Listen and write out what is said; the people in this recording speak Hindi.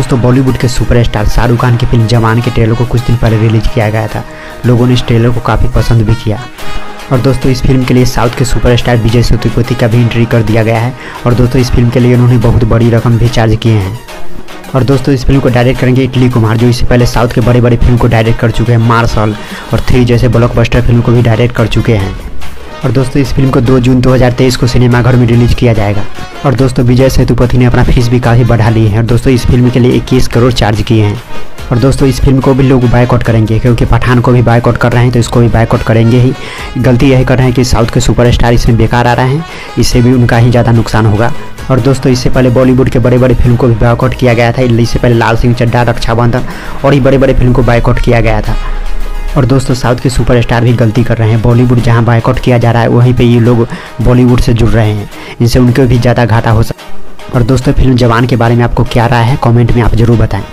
दोस्तों बॉलीवुड के सुपरस्टार शाहरुख खान की फ़िल्म जवान के ट्रेलर को कुछ दिन पहले रिलीज़ किया गया था। लोगों ने इस ट्रेलर को काफ़ी पसंद भी किया। और दोस्तों, इस फ़िल्म के लिए साउथ के सुपरस्टार विजय सेतुपति का भी एंट्री कर दिया गया है। और दोस्तों, इस फ़िल्म के लिए उन्होंने बहुत बड़ी रकम भी चार्ज किए हैं। और दोस्तों, इस फ़िल्म को डायरेक्ट करेंगे इटली कुमार, जो इससे पहले साउथ के बड़े बड़े फ़िल्म को डायरेक्ट कर चुके हैं मार्शल और थ्री जैसे ब्लॉकबस्टर फ़िल्म को भी डायरेक्ट कर चुके हैं। और दोस्तों, इस फ़िल्म को 2 जून 2023 को सिनेमाघर में रिलीज़ किया जाएगा। और दोस्तों, विजय सेतुपति ने अपना फ़ीस भी काफ़ी बढ़ा ली है और दोस्तों, इस फ़िल्म के लिए इक्कीस करोड़ चार्ज किए हैं। और दोस्तों, इस फ़िल्म को भी लोग बायकआउट करेंगे, क्योंकि पठान को भी बायकआउट कर रहे हैं तो इसको भी बायकआउट करेंगे ही। गलती यही कर रहे हैं कि साउथ के सुपरस्टार इसमें बेकार आ रहे हैं, इससे भी उनका ही ज़्यादा नुकसान होगा। और दोस्तों, इससे पहले बॉलीवुड के बड़े बड़े फ़िल्म को भी बायकआउट किया गया था। इससे पहले लाल सिंह चड्डा रक्षाबंधन और ही बड़े बड़े फ़िल्म को बायकआउट किया गया था। और दोस्तों, साउथ के सुपरस्टार भी गलती कर रहे हैं। बॉलीवुड जहाँ बायकॉट किया जा रहा है, वहीं पे ये लोग बॉलीवुड से जुड़ रहे हैं। इनसे उनके भी ज़्यादा घाटा हो सकता है और दोस्तों, फ़िल्म जवान के बारे में आपको क्या राय है? कमेंट में आप ज़रूर बताएँ।